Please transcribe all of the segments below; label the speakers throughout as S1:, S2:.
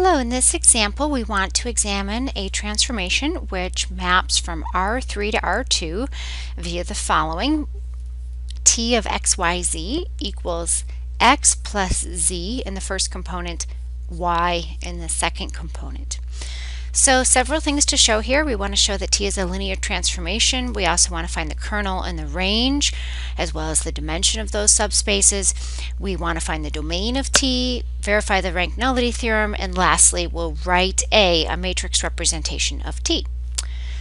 S1: Hello, in this example we want to examine a transformation which maps from R3 to R2 via the following. T of xyz equals x plus z in the first component, y in the second component. So several things to show here. We want to show that T is a linear transformation. We also want to find the kernel and the range, as well as the dimension of those subspaces. We want to find the domain of T, verify the rank nullity theorem, and lastly, we'll write A, a matrix representation of T.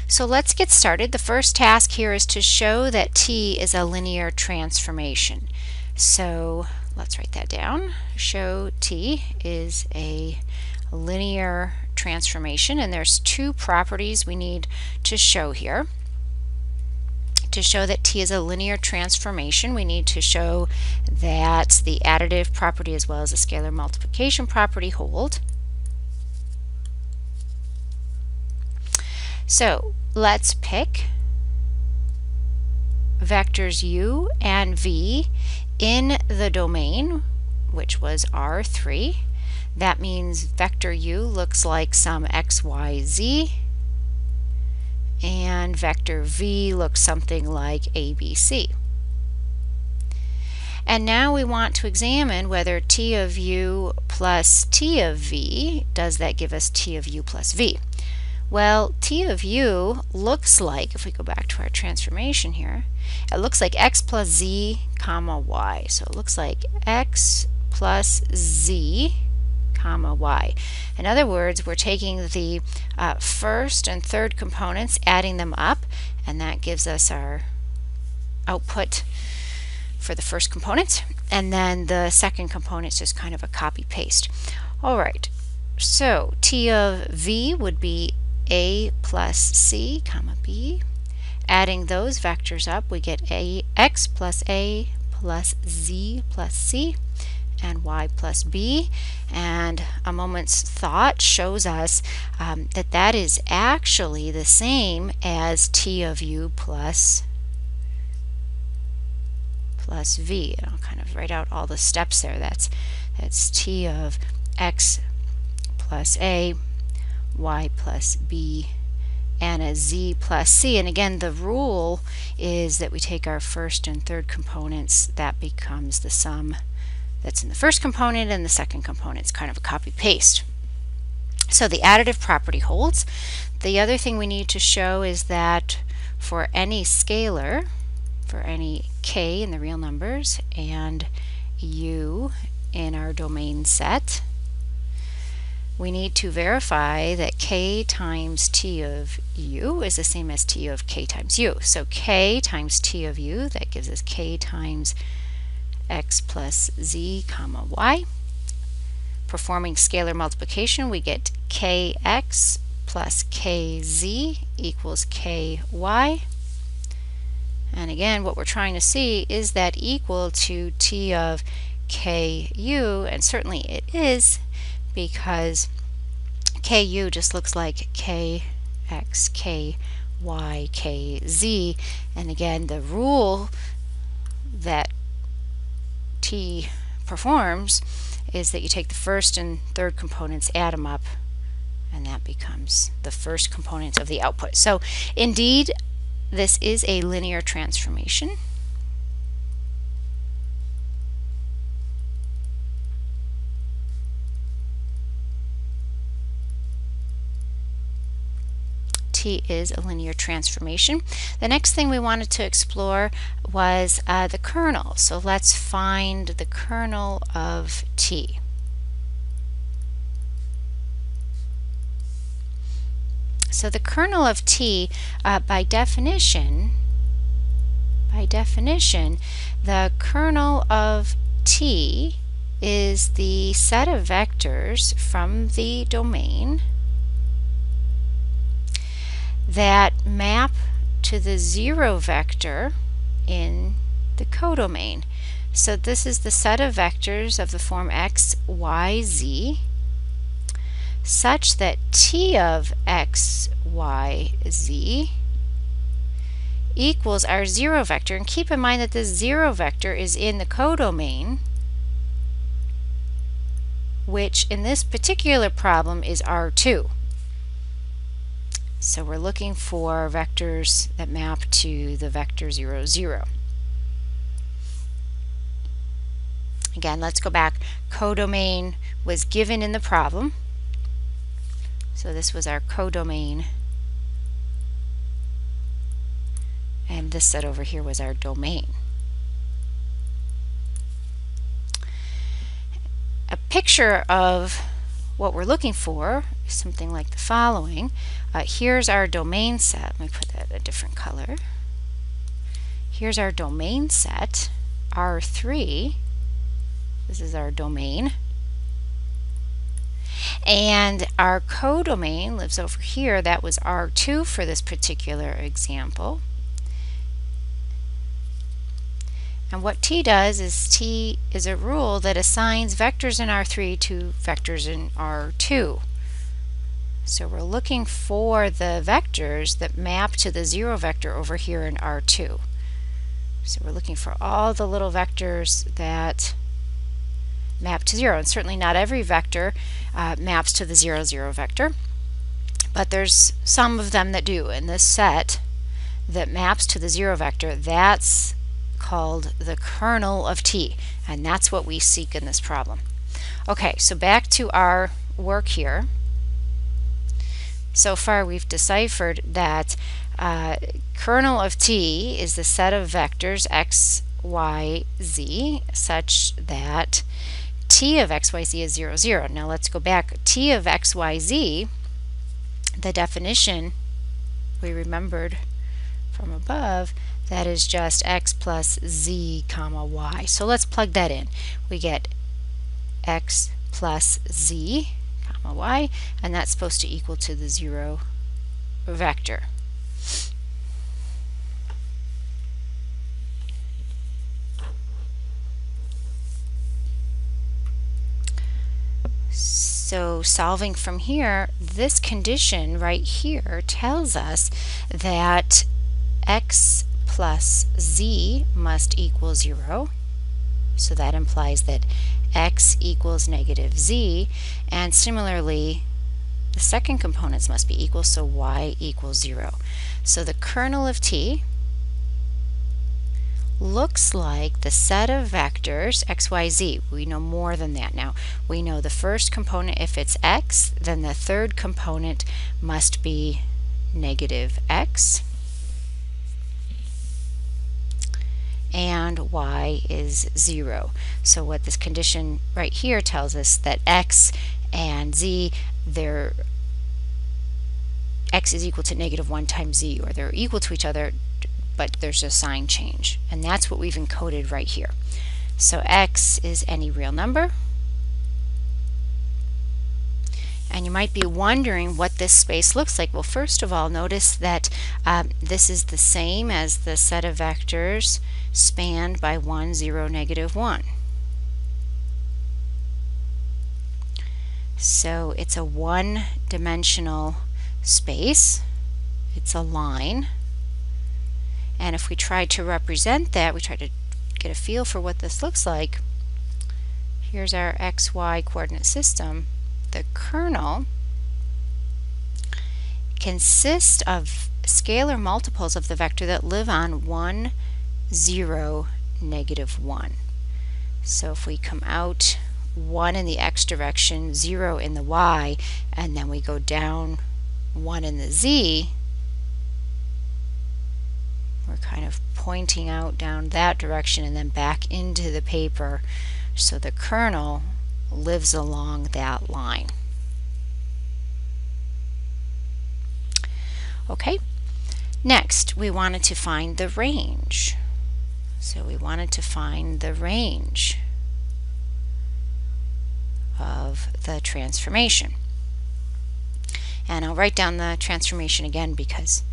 S1: So let's get started. The first task here is to show that T is a linear transformation. So let's write that down. Show T is a linear transformation and there's two properties we need to show here. To show that T is a linear transformation, we need to show that the additive property as well as the scalar multiplication property hold. So let's pick vectors u and v in the domain, which was R3. That means vector u looks like some x, y, z, and vector v looks something like abc. And now we want to examine whether t of u plus t of v, does that give us t of u plus v? Well, t of u looks like, if we go back to our transformation here, it looks like x plus z comma y. So it looks like x plus z comma y. In other words, we're taking the uh, first and third components, adding them up, and that gives us our output for the first component. And then the second component is just kind of a copy paste. All right, so t of v would be a plus c comma b. Adding those vectors up, we get a x plus a plus z plus c and y plus b and a moment's thought shows us um, that that is actually the same as t of u plus plus v. And I'll kind of write out all the steps there. That's, that's t of x plus a, y plus b, and a z plus c. And again, the rule is that we take our first and third components, that becomes the sum that's in the first component and the second component. It's kind of a copy paste. So the additive property holds. The other thing we need to show is that for any scalar, for any k in the real numbers and u in our domain set, we need to verify that k times t of u is the same as t of k times u. So k times t of u, that gives us k times x plus z comma y. Performing scalar multiplication, we get kx plus kz equals ky. And again, what we're trying to see is that equal to t of ku, and certainly it is because ku just looks like kx, ky, kz. And again, the rule that Performs is that you take the first and third components, add them up, and that becomes the first component of the output. So indeed, this is a linear transformation. Is a linear transformation. The next thing we wanted to explore was uh, the kernel. So let's find the kernel of T. So the kernel of T, uh, by definition, by definition, the kernel of T is the set of vectors from the domain that map to the zero vector in the codomain. So this is the set of vectors of the form x, y, z such that t of x, y, z equals our zero vector. And keep in mind that this zero vector is in the codomain which in this particular problem is R2. So we're looking for vectors that map to the vector 0, 0. Again, let's go back. Codomain was given in the problem. So this was our codomain. And this set over here was our domain. A picture of what we're looking for is something like the following. Uh, here's our domain set. Let me put that a different color. Here's our domain set, R3. This is our domain. And our codomain lives over here. That was R2 for this particular example. And what T does is T is a rule that assigns vectors in R3 to vectors in R2. So we're looking for the vectors that map to the zero vector over here in R2. So we're looking for all the little vectors that map to zero. And certainly not every vector uh, maps to the zero, zero vector, but there's some of them that do. In this set that maps to the zero vector, that's called the kernel of T, and that's what we seek in this problem. Okay, so back to our work here. So far we've deciphered that uh, kernel of T is the set of vectors x, y, z such that T of x, y, z is 0, 0. Now let's go back. T of x, y, z, the definition we remembered from above that is just x plus z comma y. So let's plug that in. We get x plus z comma y, and that's supposed to equal to the 0 vector. So solving from here, this condition right here tells us that x plus z must equal 0. So that implies that x equals negative z. And similarly, the second components must be equal, so y equals 0. So the kernel of t looks like the set of vectors x, y, z. We know more than that now. We know the first component, if it's x, then the third component must be negative x. and y is 0. So what this condition right here tells us that x and z, they're x is equal to negative 1 times z, or they're equal to each other, but there's a sign change. And that's what we've encoded right here. So x is any real number, and you might be wondering what this space looks like. Well, first of all, notice that um, this is the same as the set of vectors spanned by 1, 0, negative 1. So it's a one-dimensional space. It's a line. And if we try to represent that, we try to get a feel for what this looks like, here's our xy coordinate system the kernel consists of scalar multiples of the vector that live on 1, 0, negative 1. So if we come out 1 in the x direction, 0 in the y, and then we go down 1 in the z, we're kind of pointing out down that direction and then back into the paper. So the kernel lives along that line. Okay, next we wanted to find the range. So we wanted to find the range of the transformation. And I'll write down the transformation again because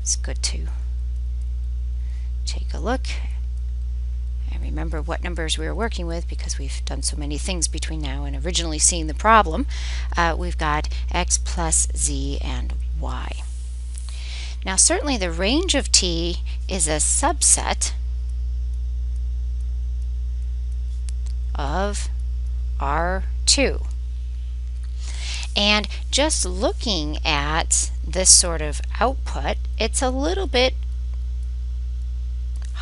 S1: it's good to take a look remember what numbers we were working with because we've done so many things between now and originally seeing the problem. Uh, we've got x plus z and y. Now certainly the range of t is a subset of R2. And just looking at this sort of output, it's a little bit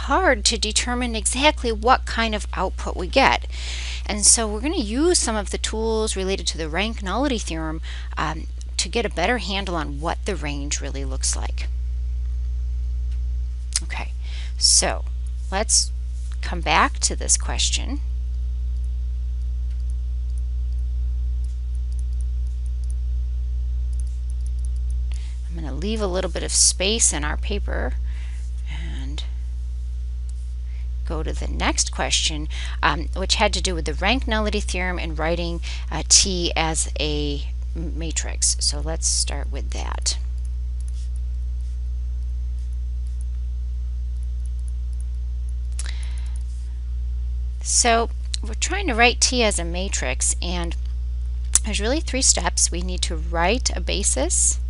S1: hard to determine exactly what kind of output we get. And so we're going to use some of the tools related to the rank nullity theorem um, to get a better handle on what the range really looks like. Okay, so let's come back to this question. I'm going to leave a little bit of space in our paper go to the next question, um, which had to do with the rank nullity theorem and writing uh, T as a matrix. So let's start with that. So we're trying to write T as a matrix and there's really three steps. We need to write a basis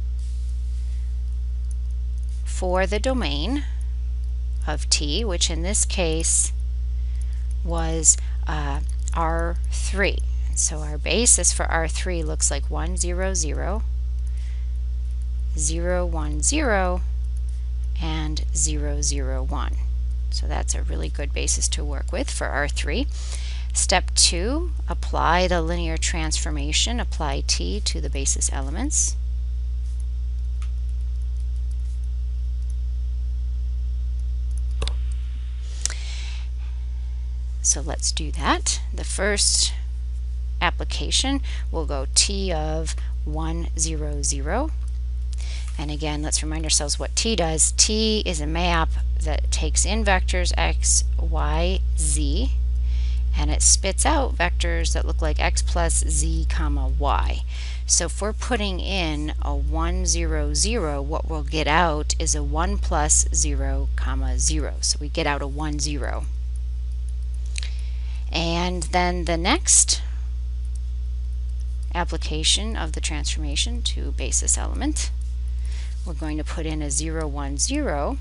S1: for the domain of T, which in this case was uh, R3. So our basis for R3 looks like 1, 0, 0, 0, 1, 0, and 0, 0, 1. So that's a really good basis to work with for R3. Step 2, apply the linear transformation, apply T to the basis elements. So let's do that. The first application will go T of 1, 0, 0. And again, let's remind ourselves what T does. T is a map that takes in vectors x, y, z, and it spits out vectors that look like x plus z comma y. So if we're putting in a 1, 0, 0, what we'll get out is a 1 plus 0 comma 0. So we get out a 1, 0. And then the next application of the transformation to basis element, we're going to put in a 0, 1, 0,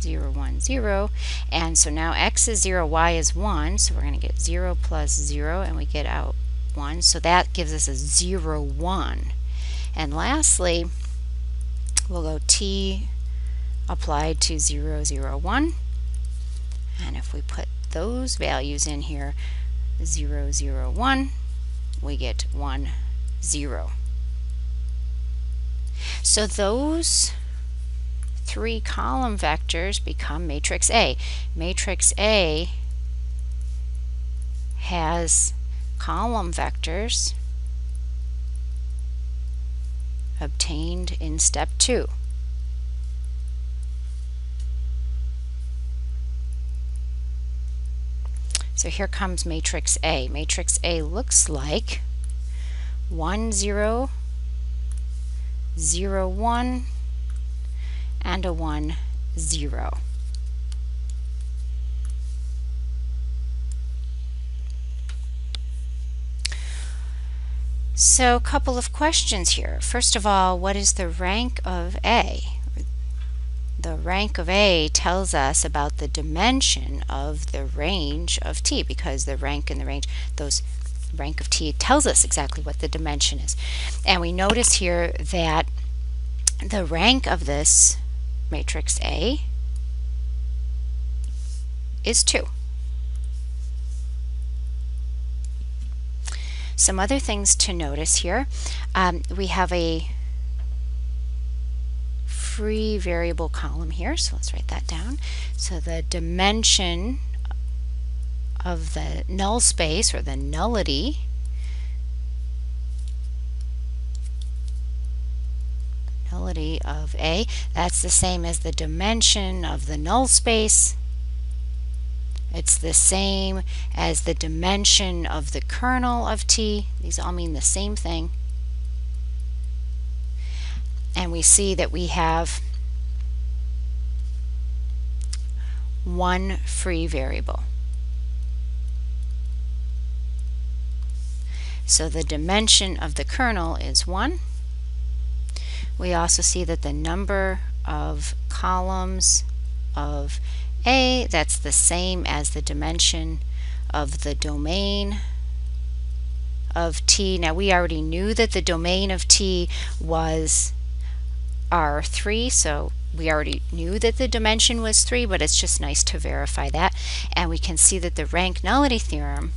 S1: 0, 1, 0, and so now x is 0, y is 1, so we're going to get 0 plus 0, and we get out 1, so that gives us a 0, 1. And lastly, we'll go t applied to 0, 0, 1, and if we put those values in here, 0, 0, 1, we get 1, 0. So those three column vectors become matrix A. Matrix A has column vectors obtained in step 2. So here comes matrix A. Matrix A looks like 1, 0, 0, 1, and a 1, 0. So a couple of questions here. First of all, what is the rank of A? The rank of A tells us about the dimension of the range of T because the rank and the range, those rank of T tells us exactly what the dimension is. And we notice here that the rank of this matrix A is 2. Some other things to notice here. Um, we have a free variable column here. So let's write that down. So the dimension of the null space or the nullity nullity of A, that's the same as the dimension of the null space. It's the same as the dimension of the kernel of T. These all mean the same thing and we see that we have one free variable. So the dimension of the kernel is 1. We also see that the number of columns of A, that's the same as the dimension of the domain of t, now we already knew that the domain of t was R3, so we already knew that the dimension was 3, but it's just nice to verify that. And we can see that the rank nullity theorem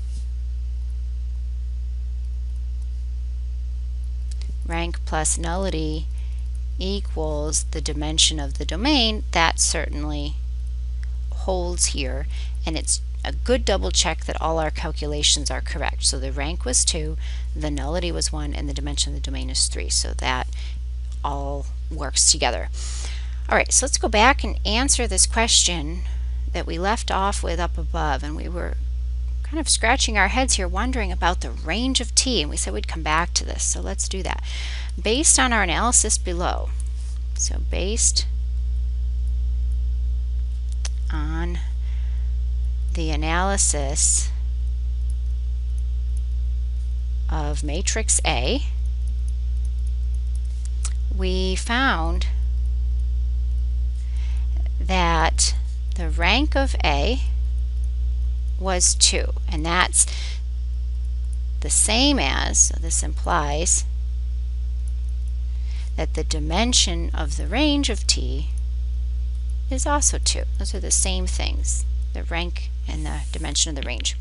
S1: rank plus nullity equals the dimension of the domain, that certainly holds here. And it's a good double check that all our calculations are correct. So the rank was 2, the nullity was 1, and the dimension of the domain is 3. So that all works together. All right, so let's go back and answer this question that we left off with up above. And we were kind of scratching our heads here wondering about the range of t. And we said we'd come back to this. So let's do that. Based on our analysis below, so based on the analysis of matrix A, we found that the rank of A was 2, and that's the same as, so this implies that the dimension of the range of T is also 2. Those are the same things, the rank and the dimension of the range.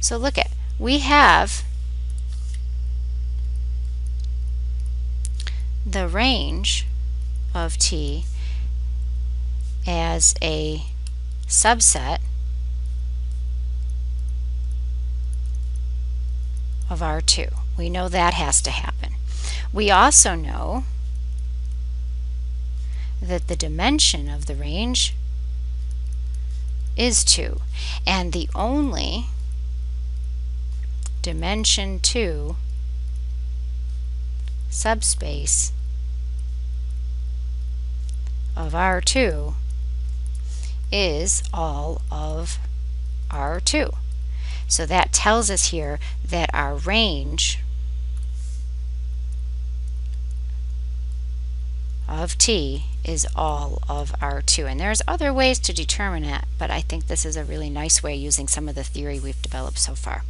S1: So look at, we have the range of T as a subset of R2. We know that has to happen. We also know that the dimension of the range is 2 and the only dimension 2 subspace of R2 is all of R2. So that tells us here that our range of t is all of R2. And there's other ways to determine that, but I think this is a really nice way using some of the theory we've developed so far.